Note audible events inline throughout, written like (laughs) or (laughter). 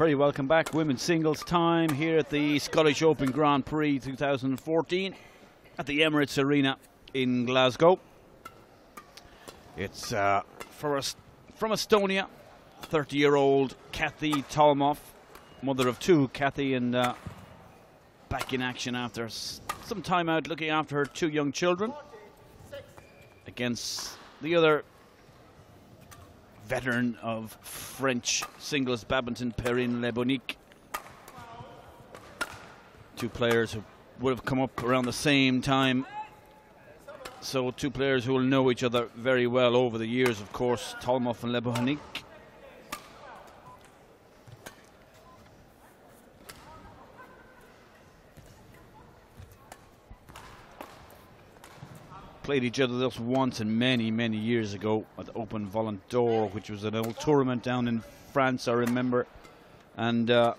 Very welcome back. Women's singles time here at the Scottish Open Grand Prix 2014 at the Emirates Arena in Glasgow. It's uh, for us from Estonia, 30 year old Kathy Tolmoff, mother of two, Kathy, and uh, back in action after some time out looking after her two young children against the other veteran of French singles badminton, Perrine Le Buhanic. Two players who would have come up around the same time. So two players who will know each other very well over the years, of course, Tolmoff and Le Buhanic. Played each other just once and many, many years ago at the Open Volant d'Or, which was an old tournament down in France, I remember. And uh,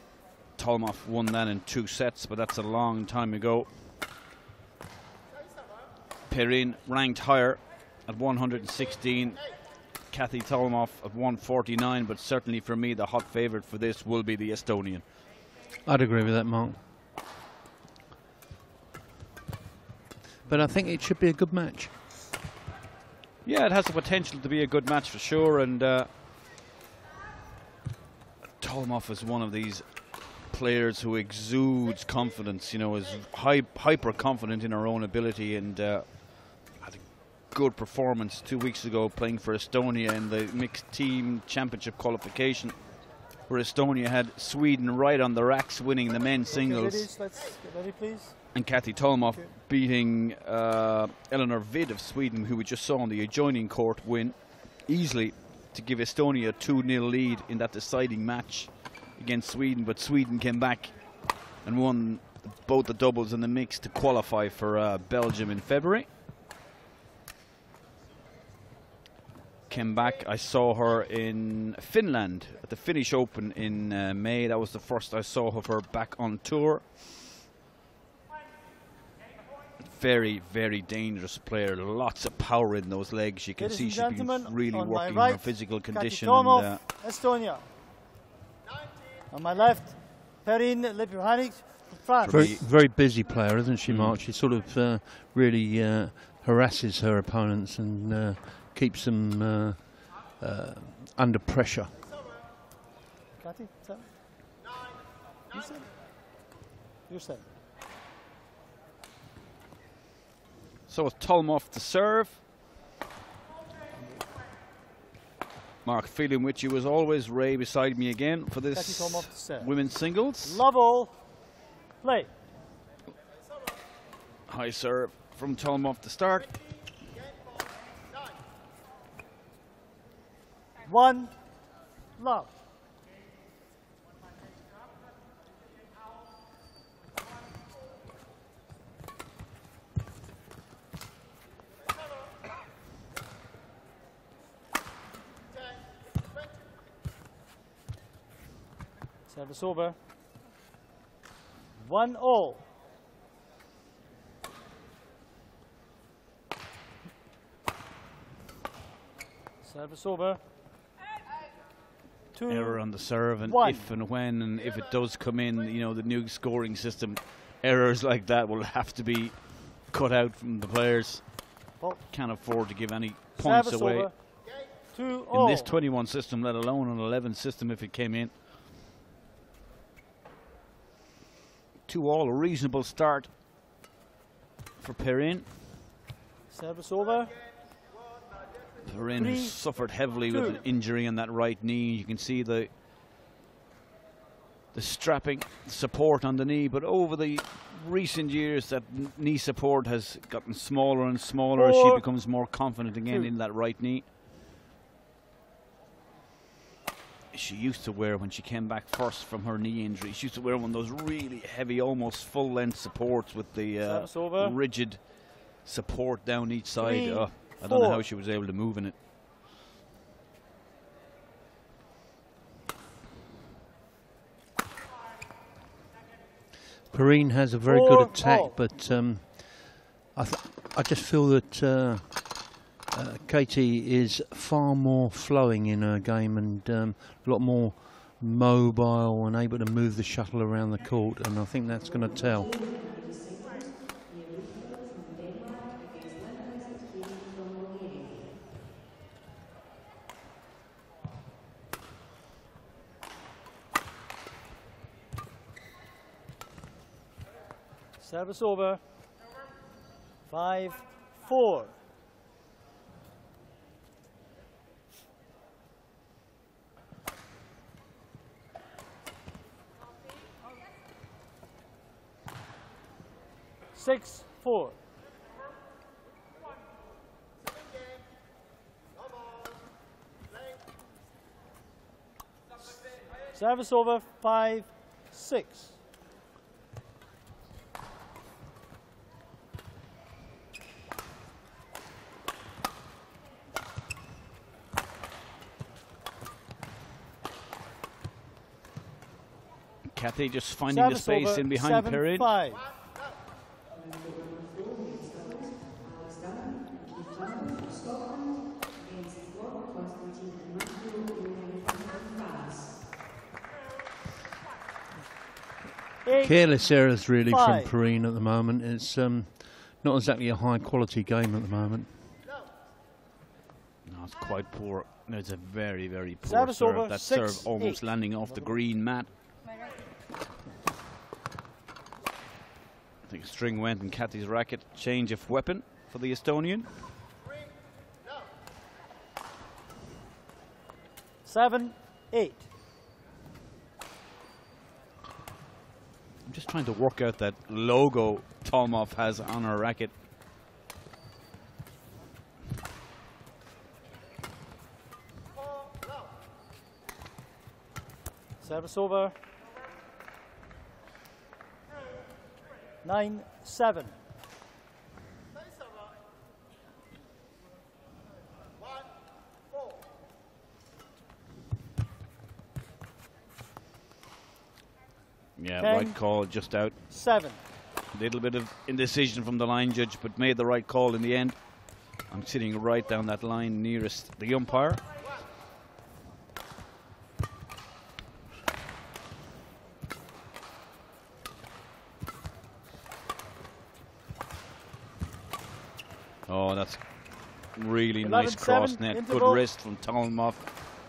Tolmoff won that in two sets, but that's a long time ago. Perrine ranked higher at 116. Kathy Tolmoff at 149, but certainly for me, the hot favourite for this will be the Estonian. I'd agree with that, Mark. But I think it should be a good match. Yeah, it has the potential to be a good match for sure, and uh, Tolmoff is one of these players who exudes confidence. You know, is hy hyper confident in her own ability, and uh, had a good performance two weeks ago playing for Estonia in the mixed team championship qualification, where Estonia had Sweden right on the racks, winning the men's singles. Ladies, let's get ready, please and Kathy Tolmoff beating uh, Eleanor Vid of Sweden, who we just saw on the adjoining court win easily to give Estonia a 2 0 lead in that deciding match against Sweden. But Sweden came back and won both the doubles and the mix to qualify for uh, Belgium in February. Came back, I saw her in Finland at the Finnish Open in uh, May. That was the first I saw of her back on tour very, very dangerous player. Lots of power in those legs. You can Ladies see she's been really working right, her physical condition. Tomov, and, uh, Estonia. On my left, Perrine Le Buhanic, France. Very, very busy player, isn't she, Mark? Mm. She sort of uh, really uh, harasses her opponents and uh, keeps them uh, uh, under pressure. Kathy, you said? You said. So it's Tolmoff to serve. Mark Phelan with you as always. Ray beside me again for this women's singles. Love all. Play. High serve from Tolmoff to start. One. Love. Service over. One all. Service over. Two. Error on the serve, and one. if and when, and if it does come in, you know, the new scoring system, errors like that will have to be cut out from the players. Well, Can't afford to give any points Service away. In this 21 system, let alone an 11 system if it came in. two all, a reasonable start for Perrine. Service over. Perrine has suffered heavily two. with an injury on that right knee. You can see the the strapping support on the knee, but over the recent years that knee support has gotten smaller and smaller as she becomes more confident again two. in that right knee. she used to wear when she came back first from her knee injury. She used to wear one of those really heavy, almost full length supports with the uh, rigid support down each side. Oh, I don't know how she was able to move in it. Perrine has a very Four, good attack, but um, I, I just feel that uh, uh, Katie is far more flowing in her game and um, a lot more mobile and able to move the shuttle around the court, and I think that's going to tell. Service over. Five, four. Six, four. Service over, five, six. Kathy just finding the space over, in behind seven, Perrin. five. Eight, Careless errors really Five. from Perrine at the moment. It's um, not exactly a high quality game at the moment. No, it's quite poor. No, It's a very, very poor Service serve. over, that six, serve almost eight. landing off the green mat. String went in Kathy's racket. Change of weapon for the Estonian. seven, eight. I'm just trying to work out that logo Tolmoff has on her racket. Service over. Nine, seven. Yeah, Ten. right call, just out. Seven. little bit of indecision from the line judge, but made the right call in the end. I'm sitting right down that line nearest the umpire. Oh, that's really nice 11-7, cross net. Good interval. wrist from Tolmoff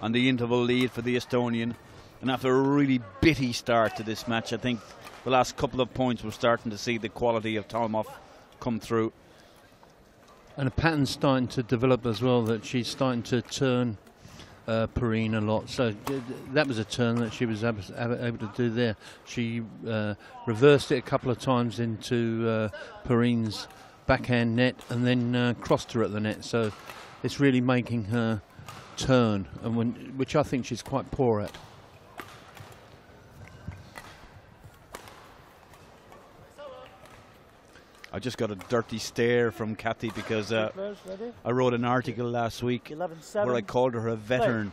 and the interval lead for the Estonian. And after a really bitty start to this match, I think the last couple of points we're starting to see the quality of Tolmoff come through. And a pattern's starting to develop as well that she's starting to turn uh, Perrine a lot. So d- d- that was a turn that she was able, able to do there. She uh, reversed it a couple of times into uh, Perrine's backhand net and then uh, crossed her at the net. So it's really making her turn, and when, which I think she's quite poor at. I just got a dirty stare from Kathy because uh, I wrote an article last week 11 where I called her a veteran,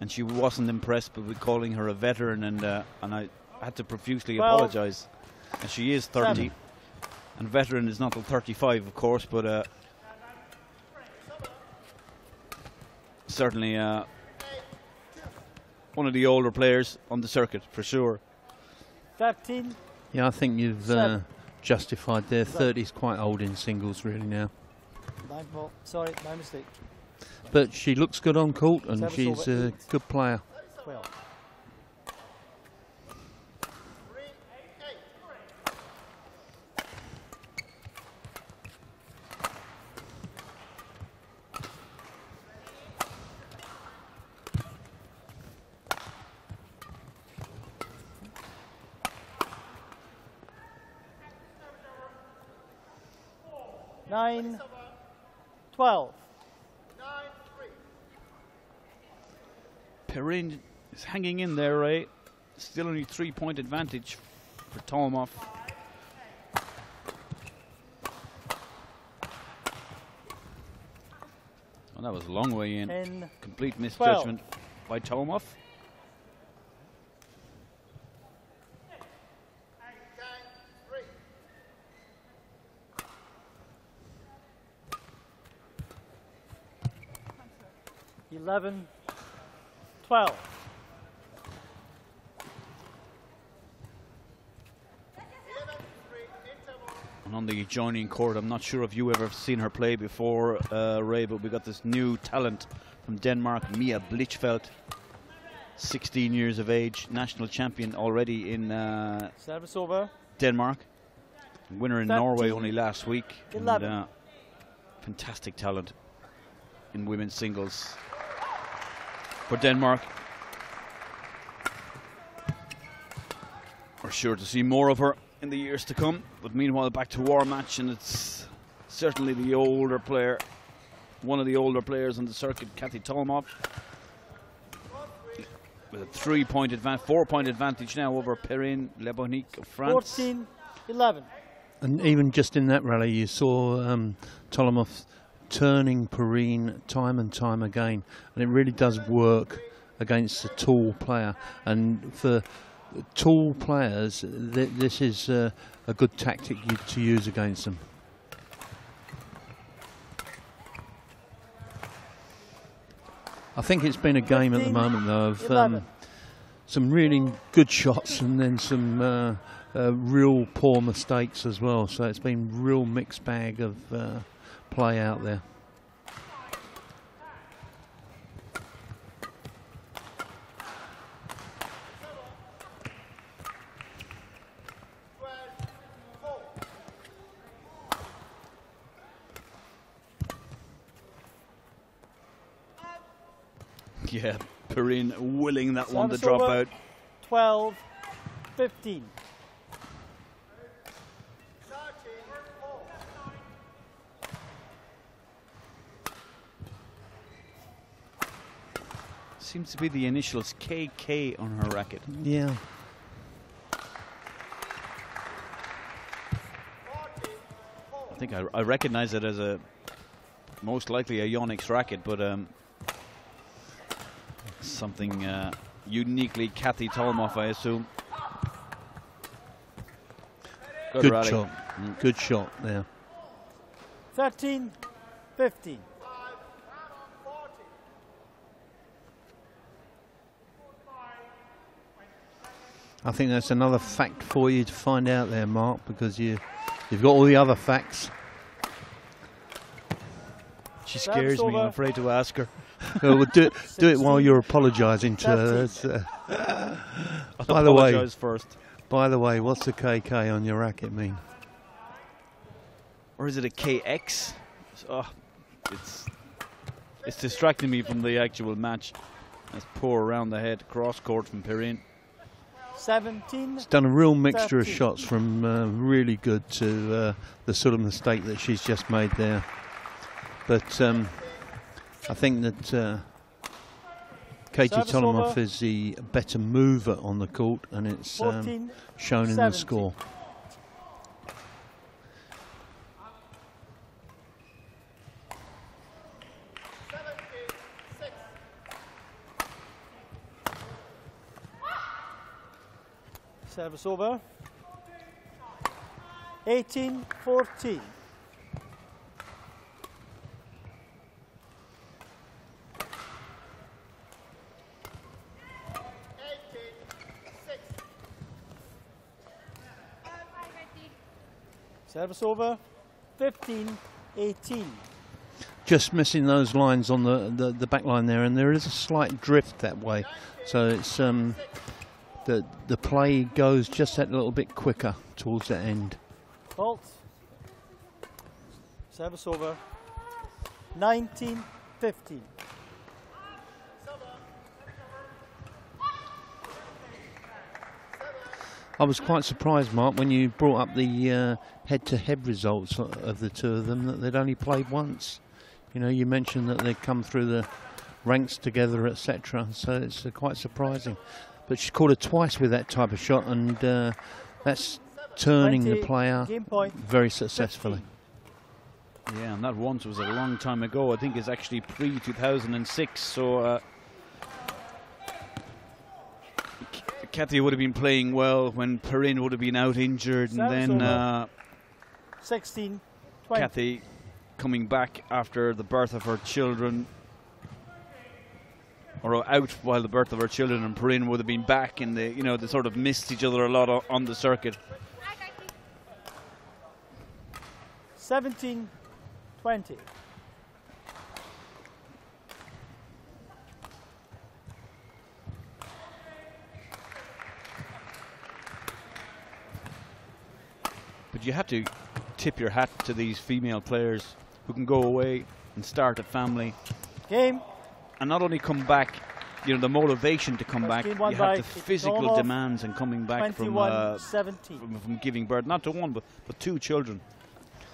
and she wasn't impressed with calling her a veteran, and uh, and I had to profusely apologise. And she is 30, Seven. And veteran is not till 35, of course, but uh, certainly uh, one of the older players on the circuit for sure. 13. Yeah, I think you've uh, justified there. 30 is quite old in singles, really now. Nine ball. Sorry, my mistake. But she looks good on court, and Service she's a good player. 12. Nine, twelve. Perrin is hanging in there, Ray. Still only three point advantage for Tolmoff. Oh, that was a long way in. Ten, Complete misjudgment by Tolmoff. eleven, foul. And on the adjoining court, I'm not sure if you ever seen her play before, uh, Ray, but we got this new talent from Denmark, Mia Blichfeldt, 16 years of age, national champion already in uh, Service over. Denmark, winner in 13. Norway only last week. And, uh, fantastic talent in women's singles for Denmark. We're sure to see more of her in the years to come. But meanwhile, back to war match, and it's certainly the older player, one of the older players on the circuit, Kathy Tolmoff, with a three-point advantage, four-point advantage now over Perrine Le Buhanic of France. 14 11. And even just in that rally, you saw um, Tolomov turning Perrine time and time again, and it really does work against a tall player. And for tall players, th- this is uh, a good tactic to use against them. I think it's been a game at the moment, though, of um, some really good shots and then some uh, uh, real poor mistakes as well. So it's been real mixed bag of uh, play out there. Yeah, Perrine willing that one to drop over. out. 12 15. Seems to be the initials KK on her racket. Yeah. I think I, I recognize it as a most likely a Yonex racket, but um, something uh, uniquely Kathy Tolmoff, I assume. Good, Good shot. Mm. Good shot there. 13 15. I think that's another fact for you to find out there, Mark, because you you've got all the other facts. She scares me. I'm afraid to ask her. well, (laughs) we'll do, it- do it while you're apologising to her. Uh, By the way- first. by the way, what's the KK on your racket mean? Or is it a KX? Oh, it's it's distracting me from the actual match. That's poor around the head, cross court from Perrine. 17 It's done a real mixture of shots from uh, really good to uh, the sort of mistake that she's just made there. But um, I think that uh, Katie Service Tolomoff over. is the better mover on the court, and it's um, 14 shown in the score. Service over. 18 14. Service over. 15 18. Just missing those lines on the, the, the back line there, and there is a slight drift that way. So it's um, the the play goes just that little bit quicker towards the end. Fault. Service over. 19 15. I was quite surprised, Mark, when you brought up the uh, head-to-head results of the two of them that they'd only played once. You know, you mentioned that they'd come through the ranks together, etc. So it's uh, quite surprising. But she's caught her twice with that type of shot, and uh, that's turning the 20, player very successfully. Yeah, and that once was a long time ago. I think it's actually pre 2006. So uh, K- Kathy would have been playing well when Perrin would have been out injured, and then uh, 16 20. Kathy coming back after the birth of her children, or out while the birth of her children, and Perrine would have been back in the, you know, they sort of missed each other a lot on the circuit. 17 20. But you have to tip your hat to these female players who can go away and start a family Game. And not only come back, you know, the motivation to come back, you have the physical demands and coming back from, uh, from, from giving birth, not to one, but, but two children,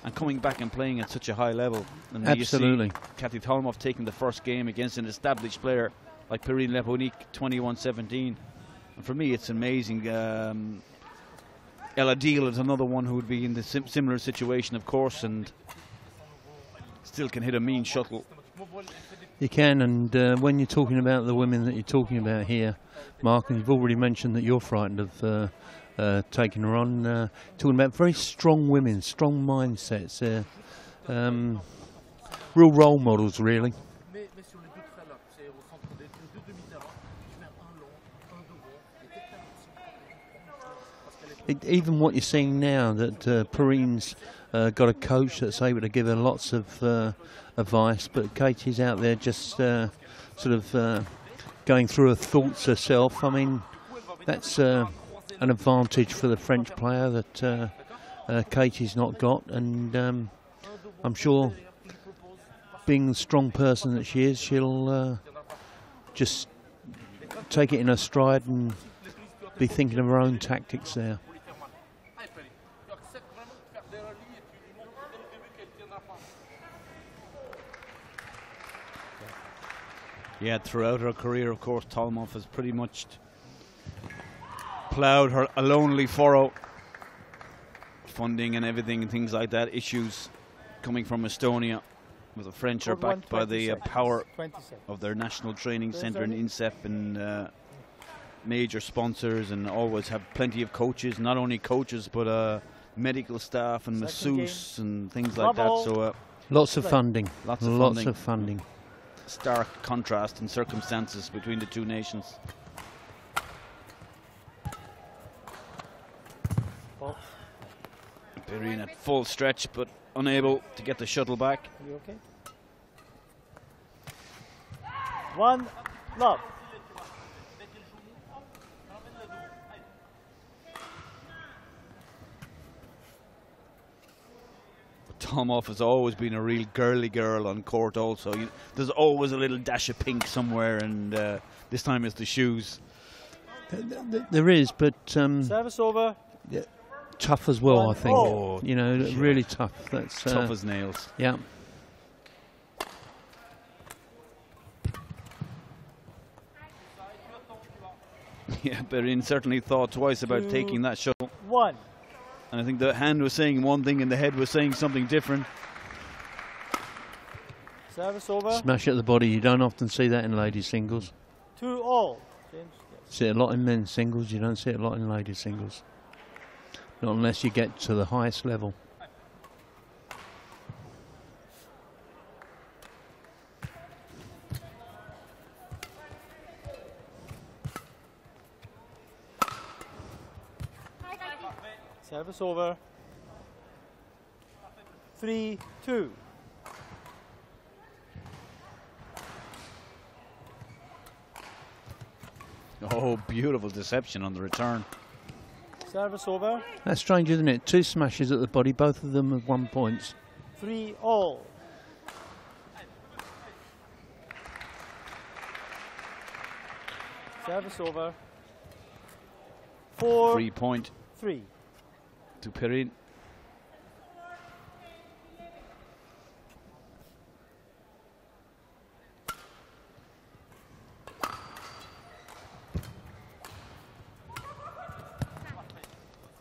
and coming back and playing at such a high level. And then you see Absolutely. Kathy Tolmoff taking the first game against an established player like Perrine Le Buhanic, 21-17. And for me, it's amazing. Um, Ella Diehl is another one who would be in the sim- similar situation, of course, and still can hit a mean shuttle. You can, and uh, when you're talking about the women that you're talking about here, Mark, and you've already mentioned that you're frightened of uh, uh, taking her on, uh, talking about very strong women, strong mindsets, uh, um, real role models, really. It, even what you're seeing now, that uh, Perrine's uh, got a coach that's able to give her lots of uh, advice, but Katie's out there just uh, sort of uh, going through her thoughts herself. I mean, that's uh, an advantage for the French player that uh, Katie's not got, and um, I'm sure, being the strong person that she is, she'll just take it in her stride and be thinking of her own tactics there. Yeah, throughout her career, of course, Tolmoff has pretty much ploughed her a lonely furrow. Funding and everything and things like that, issues coming from Estonia, with the French are backed by the uh, power of their national training centre in only- INSEP and uh, major sponsors and always have plenty of coaches, not only coaches but uh, medical staff and Second masseuse and things like that. So uh, Lots of funding. Lots of Lots funding. of funding. Stark contrast in circumstances between the two nations. Ball. Perrine at full stretch but unable to get the shuttle back. You okay? One love. Tomoff has always been a real girly girl on court. Also, you, there's always a little dash of pink somewhere, and uh, this time it's the shoes. There is, but um, Service over. Yeah, tough as well. I think. all. You know, Yeah. really tough. That's uh, Tough as nails. yeah. (laughs) yeah, Perrine certainly thought twice about Two. taking that shuttle, One. And I think the hand was saying one thing and the head was saying something different. Service over. Smash at the body. You don't often see that in ladies singles. Two all. James. See it a lot in men's singles. You don't see it a lot in ladies singles. Not unless you get to the highest level. Service over. Three, two. Oh, beautiful deception on the return. Service over. That's strange, isn't it? Two smashes at the body, both of them with one points. Three all. Service over. Four, Three point three. To Perrine.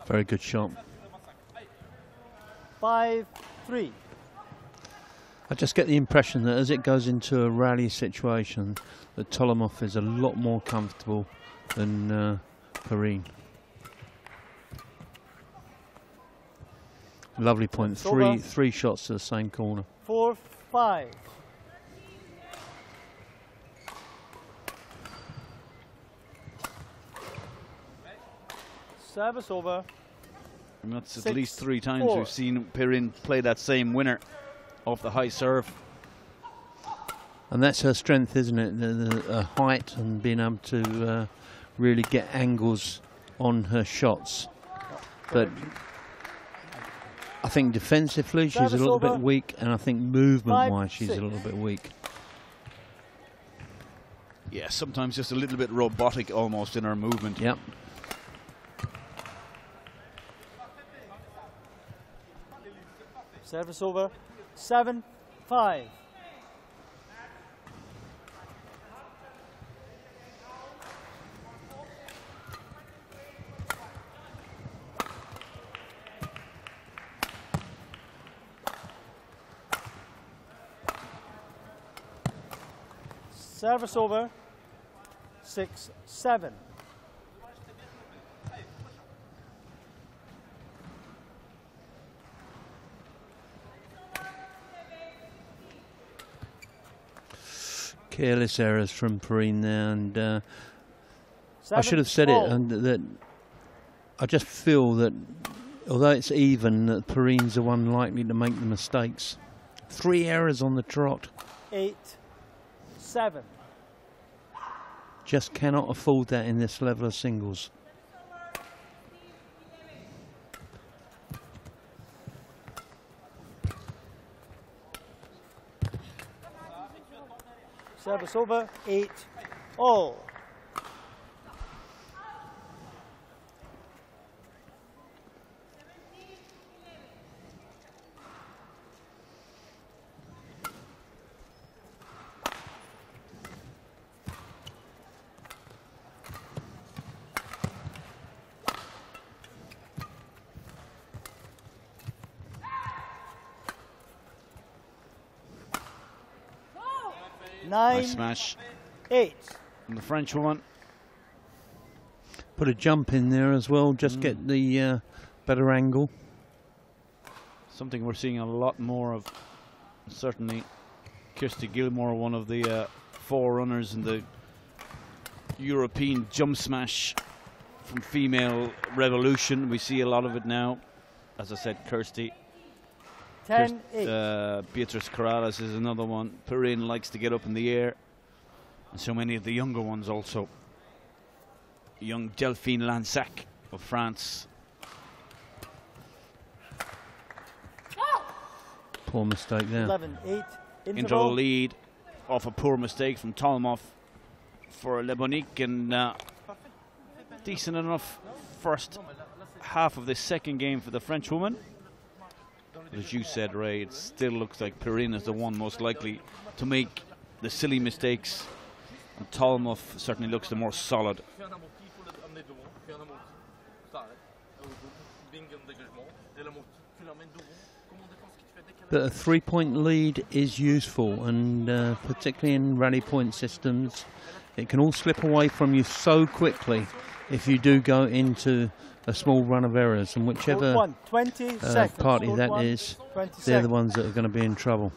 Very good shot. Five, three. I just get the impression that as it goes into a rally situation, that Tolomov is a lot more comfortable than uh, Perrine. Lovely point. It's Three three shots to the same corner. Four, five. Service over. And that's at least three times four. we've seen Perrine play that same winner off the high serve. And that's her strength, isn't it? The, the her height and being able to uh, really get angles on her shots. But I think defensively she's a little over. bit weak, and I think movement-wise she's six. a little bit weak. Yeah, sometimes just a little bit robotic almost in her movement. Yep. Service over. Seven, five. Service over. Six, seven. Careless errors from Perrine there, and uh, I should have said it, and that I just feel that although it's even, that Perrine's the one likely to make the mistakes. Three errors on the trot. Eight, seven. Just cannot afford that in this level of singles. Service over. Eight, all. Nine, Nice smash eight. And the French woman. Put a jump in there as well, just get the uh, better angle. Something we're seeing a lot more of. Certainly, Kirsty Gilmour, one of the uh, forerunners in the European jump smash from female revolution. We see a lot of it now. As I said, Kirsty. Ten, eight. Uh, Beatrice Corrales is another one. Perrine likes to get up in the air. And so many of the younger ones also. Young Delphine Lansac of France. Poor mistake there. 11, 8, Interval interval. lead off a poor mistake from Tolmoff for Le Buhanic and uh, decent enough first half of the second game for the French woman. But as you said, Ray, it still looks like Perrine is the one most likely to make the silly mistakes. And Tolmoff certainly looks the more solid. But a three-point lead is useful, and uh, particularly in rally point systems, it can all slip away from you so quickly if you do go into a small run of errors, and whichever one, 20 uh, seconds. party that one, is, 20 they're the ones that are going to be in trouble.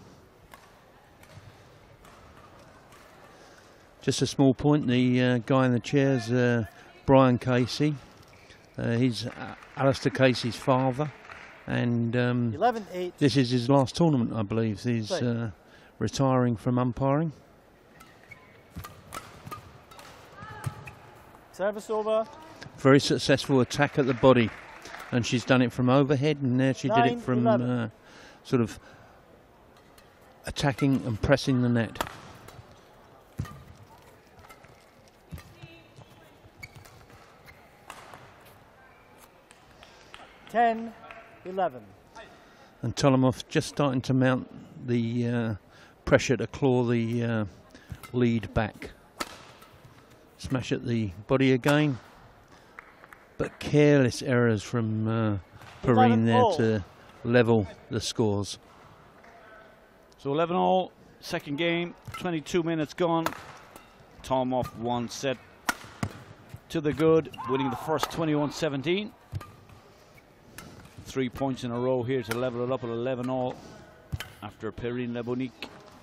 Just a small point, the uh, guy in the chair's uh, Brian Casey. Uh, he's uh, Alistair Casey's father, and um, 11, 8. this is his last tournament, I believe. He's uh, retiring from umpiring. Service over. Very successful attack at the body, and she's done it from overhead, and there she did it from uh, sort of attacking and pressing the net. Ten, 11. And Tolomov just starting to mount the uh, pressure to claw the uh, lead back. Smash at the body again, but careless errors from uh, Perrine there all. to level the scores. So 11 all, second game, 22 minutes gone. Tolmoff one set to the good, winning the first 21 17. Three points in a row here to level it up at 11 all after Perrine Le Buhanic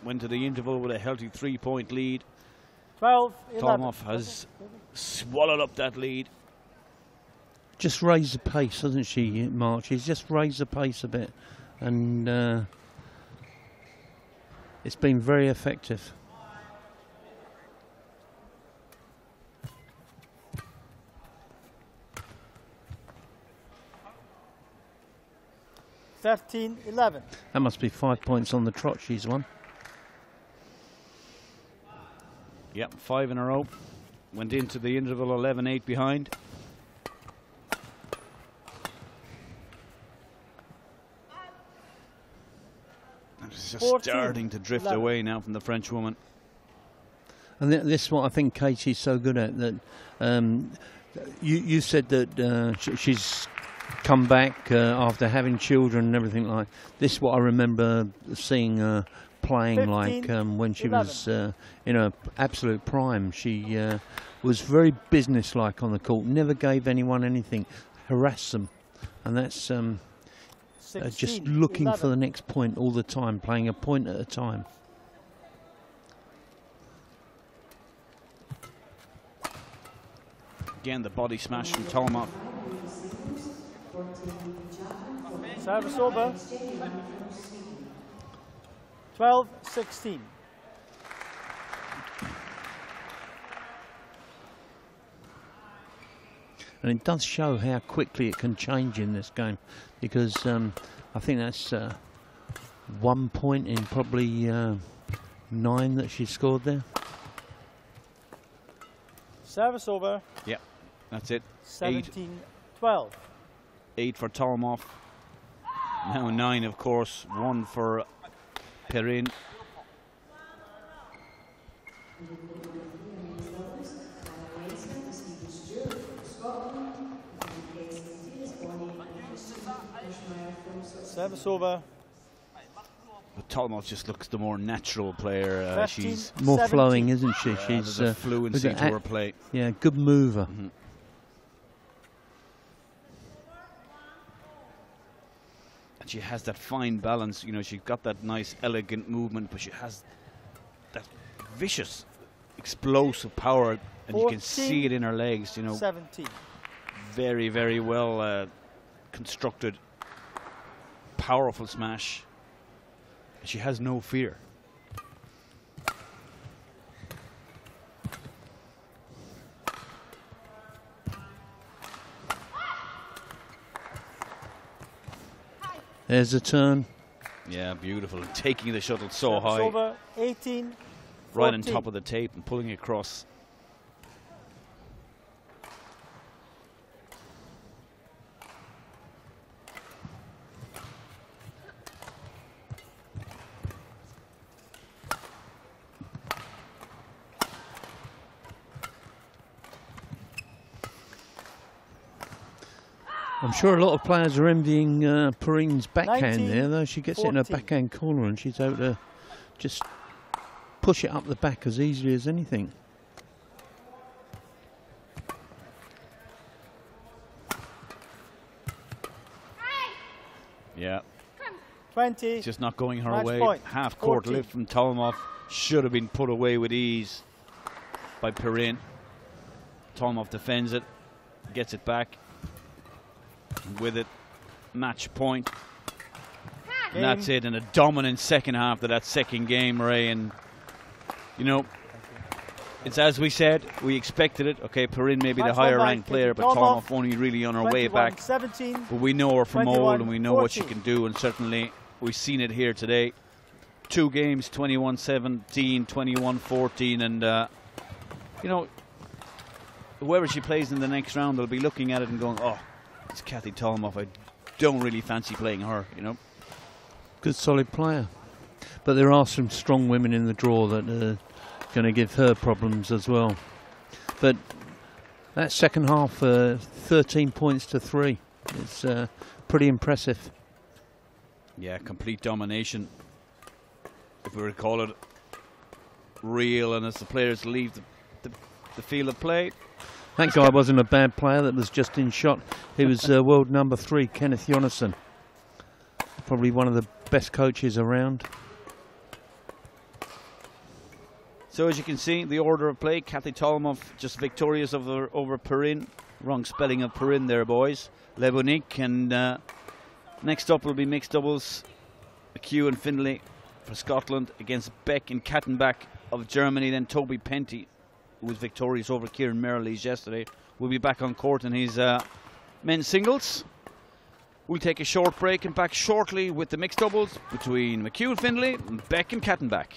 went to the interval with a healthy three point lead. 12, 11. Tolmoff has swallowed up that lead. Just raised the pace, hasn't she, March? She's just raised the pace a bit, and uh, it's been very effective. Thirteen, eleven. That must be five points on the trot she's won. Yep, five in a row. Went into the interval 11 8 behind. Just 14, starting to drift 11. away now from the French woman. And th- this is what I think Katie's so good at. That um, you you said that uh, sh- she's come back uh, after having children and everything like. This is what I remember seeing her playing like um, when she 11. was uh, in her absolute prime. She uh, was very businesslike on the court. Never gave anyone anything, harassed them, and that's um, Uh, 16, just looking for the next point all the time, playing a point at a time. Again, the body smash from Tolmoff. Service over. 12, 16. And it does show how quickly it can change in this game because um, I think that's uh, one point in probably uh, nine that she scored there. Service over. Yep, that's it. 17, 12. Eight for Tolmoff. Now nine, of course. One for Perrin. Service over. But Tolmoff just looks the more natural player. Uh, 13, she's More 17. flowing, isn't she? yeah, She's there's a uh, fluency with to her play. yeah, good mover. Mhm. And she has that fine balance. You know, she's got that nice, elegant movement, but she has that vicious, explosive power, and you can see it in her legs. You know, 17. very, very well uh, constructed, powerful smash. She has no fear. There's a turn. Yeah, beautiful. Taking the shuttle so Service high, over. 18, right on top of the tape, and pulling it across. Sure a lot of players are envying uh, Perrine's backhand 19, there, though. She gets it in her backhand corner and she's able to just push it up the back as easily as anything. Yeah, 20. just not going her Match way. point. Half court 14. lift from Tolmoff should have been put away with ease by Perrin. Tolmoff defends it, gets it back. With it, match point. And that's it. And a dominant second half of that second game, Ray. And, you know, it's as we said, we expected it. Okay, Perrin may be the higher ranked player, but. Tolmoff only really on her way back. 17. But we know her from old and we know what she can do, and certainly we've seen it here today. Two games 21 17, 21 14, and, uh, you know, whoever she plays in the next round, they'll be looking at it and going, oh, it's Kathy Tolmoff. I don't really fancy playing her, you know. Good solid player. But there are some strong women in the draw that are going to give her problems as well. But that second half, uh, 13 points to three. It's uh, pretty impressive. Yeah, complete domination. If we were to call it real, and as the players leave the, the, the field of play, That guy wasn't a bad player that was just in shot. He was uh, world number three, Kenneth Jonassen. Probably one of the best coaches around. So as you can see, the order of play, Kathy Tolmoff just victorious over over Perrin, Wrong spelling of Perrin there, boys. Le Buhanic. And uh, next up will be mixed doubles. McHugh and Findlay for Scotland against Beck and Kattenbach of Germany. Then Toby Penty, who was victorious over Kieran Merrilees yesterday, will be back on court in his uh, men's singles. We'll take a short break and back shortly with the mixed doubles between McHugh Findlay and Beck and Kattenbach.